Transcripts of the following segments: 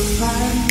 Reasons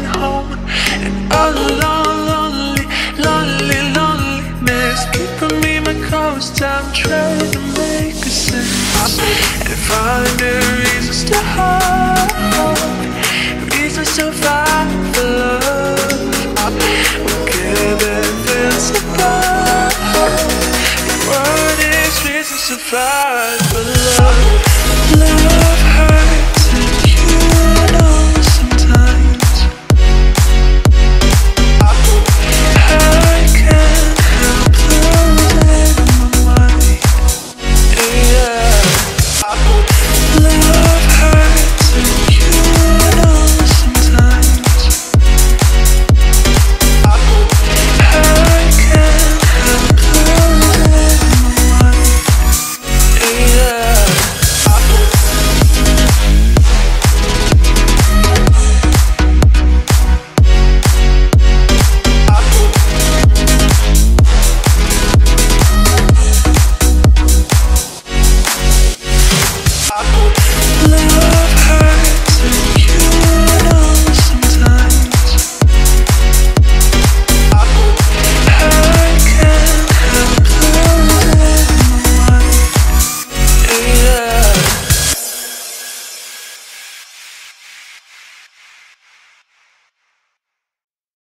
coming home. And all alone, lonely, lonely, loneliness Keeping me my coast, I'm trying to make a sense. And finding reasons to hope. Reasons to fight for love. Giving this above the word is reasons to fight for love.